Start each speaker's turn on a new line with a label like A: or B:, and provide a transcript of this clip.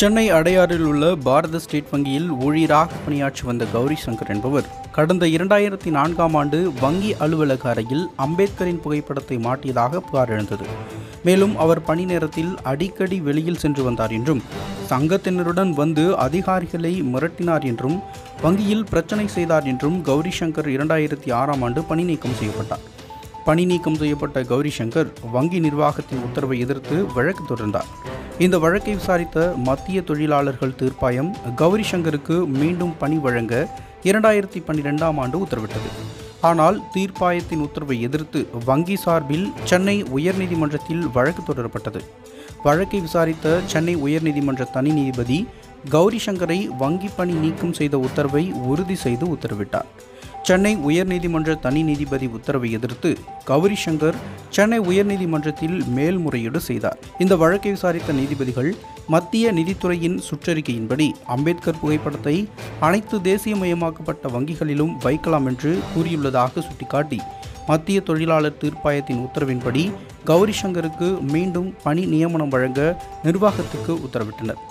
A: சென்னை அடையாறில் உள்ள பாரத ஸ்டேட் வங்கியில் ஊழியராக பணியாற்றி வந்த கௌரி சங்கர் என்பவர் கடந்த இரண்டாயிரத்தி நான்காம் ஆண்டு வங்கி அலுவலக அறையில் அம்பேத்கரின் புகைப்படத்தை மாட்டியதாக புகார் எழுந்தது. மேலும் அவர் பணி நேரத்தில் அடிக்கடி வெளியில் சென்று வந்தார் என்றும் சங்கத்தினருடன் வந்து அதிகாரிகளை மிரட்டினார் என்றும் வங்கியில் பிரச்சனை செய்தார் என்றும் கௌரி சங்கர் இரண்டாயிரத்தி ஆறாம் ஆண்டு பணி நீக்கம் செய்யப்பட்டார். பணி நீக்கம் செய்யப்பட்ட கௌரி சங்கர் வங்கி நிர்வாகத்தின் உத்தரவை எதிர்த்து வழக்கு தொடர்ந்தார். இந்த வழக்கை விசாரித்த மத்திய தொழிலாளர்கள் தீர்ப்பாயம் கௌரி சங்கருக்கு மீண்டும் பணி வழங்க இரண்டாயிரத்தி பன்னிரெண்டாம் ஆண்டு உத்தரவிட்டது. ஆனால் தீர்ப்பாயத்தின் உத்தரவை எதிர்த்து வங்கி சார்பில் சென்னை உயர்நீதிமன்றத்தில் வழக்கு தொடரப்பட்டது. வழக்கை விசாரித்த சென்னை உயர்நீதிமன்ற தனி நீதிபதி கௌரி சங்கரை வங்கி பணி நீக்கம் செய்த உத்தரவை உறுதி செய்து உத்தரவிட்டார். சென்னை உயர்நீதிமன்ற தனி நீதிபதி உத்தரவை எதிர்த்து கௌரி சங்கர் சென்னை உயர்நீதிமன்றத்தில் மேல்முறையீடு செய்தார். இந்த வழக்கை விசாரித்த நீதிபதிகள் மத்திய நிதித்துறையின் சுற்றறிக்கையின்படி அம்பேத்கர் புகைப்படத்தை அனைத்து தேசியமயமாக்கப்பட்ட வங்கிகளிலும் வைக்கலாம் என்று கூறியுள்ளதாக சுட்டிக்காட்டி மத்திய தொழிலாளர் தீர்ப்பாயத்தின் உத்தரவின்படி கௌரி சங்கருக்கு மீண்டும் பணி நியமனம் வழங்க நிர்வாகத்துக்கு உத்தரவிட்டனர்.